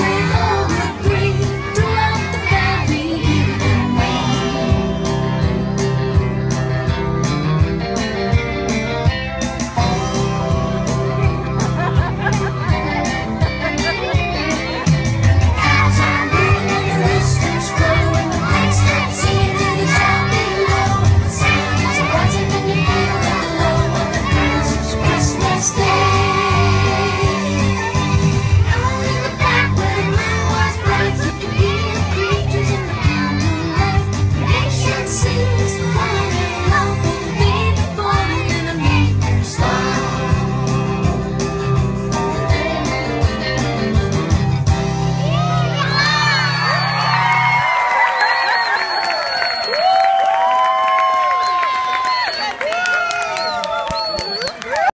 see